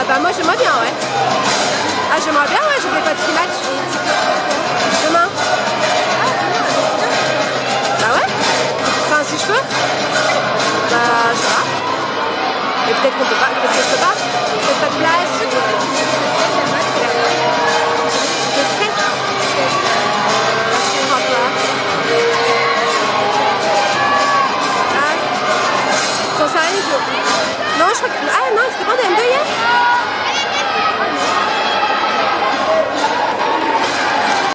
Euh, bah moi j'aimerais bien ouais. Ah j'aimerais bien ouais, je fais pas de petit match. Demain. Bah ouais. Enfin si je peux. Bah je sais pas. Et peut-être qu'on peut pas, peut-être que je peux pas. Peut-être pas de place. Sans ça,